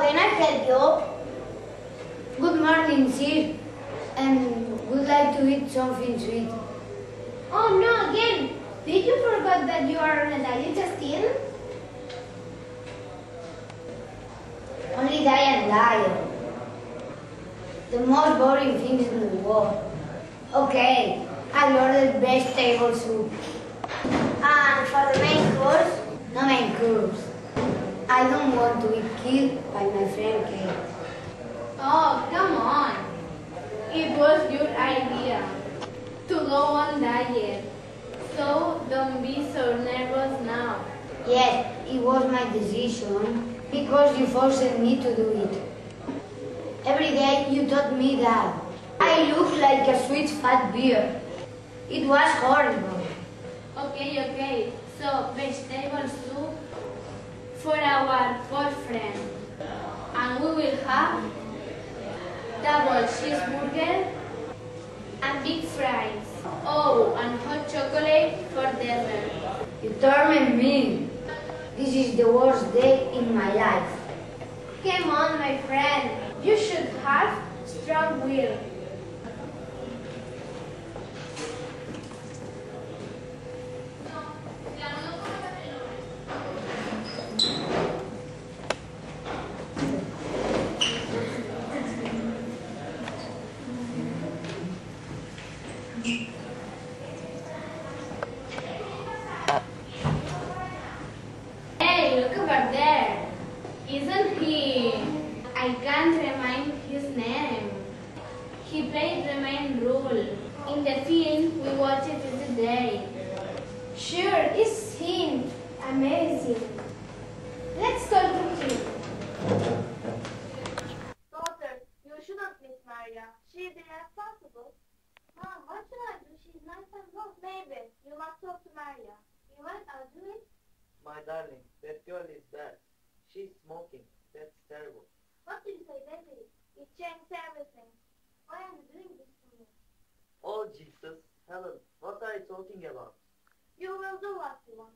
Can I help you? Good morning, sir. And would like to eat something sweet. Oh no, again! Did you forget that you are on a diet, Justin? Only diet lion. The most boring things in the world. Okay, I ordered vegetable soup. And for the main course, no main course. I don't want to be killed by my friend Kate. Oh, come on. It was your idea to go on diet. So don't be so nervous now. Yes, it was my decision because you forced me to do it. Every day you taught me that. I looked like a sweet fat beer. It was horrible. Okay, okay. So vegetable soup for our boyfriend. And we will have double cheeseburger and big fries. Oh, and hot chocolate for dessert. You torment me. This is the worst day in my life. Come on, my friend. You should have strong will. Isn't he? I can't remind his name. He played the main role in the film we watched today. Sure, it's him. Amazing. Let's talk to him. Daughter, you shouldn't miss Maria. She's irresponsible. Mom, what should I do? She's nine times old. Maybe. You must talk to Maria. You what? I'll do it. My darling, that girl is bad. She's smoking. That's terrible. What do you say, baby? It changed everything. Why are you doing this to me? Oh, Jesus. Helen, what are you talking about? You will do what you want.